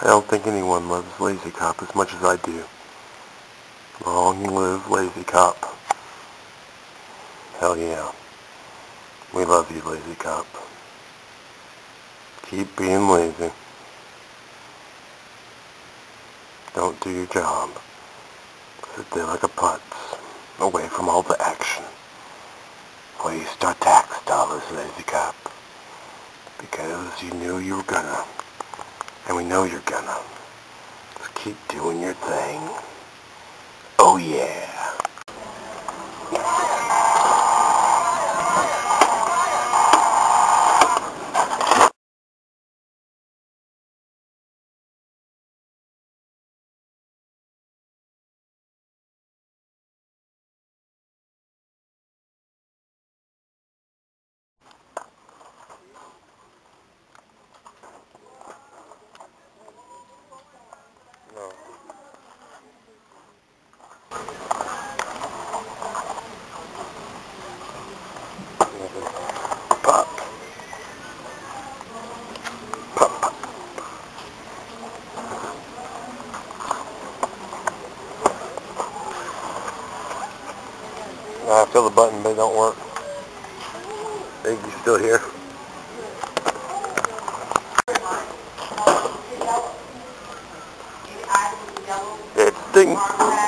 I don't think anyone loves Lazy Cop as much as I do. Long live Lazy Cop. Hell yeah. We love you, Lazy Cop. Keep being lazy. Don't do your job. Sit there like a putz, away from all the action. Waste our tax dollars, Lazy Cop. Because you knew you were gonna. And we know you're gonna. Just keep doing your thing. Oh yeah. I feel the button, but it don't work. Think you still here? It stinks.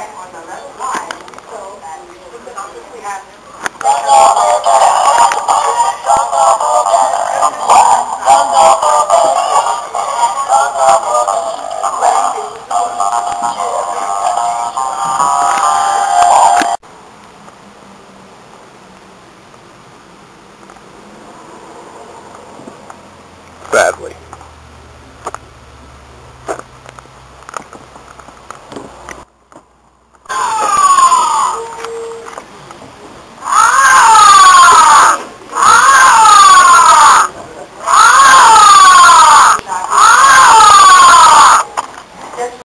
Badly.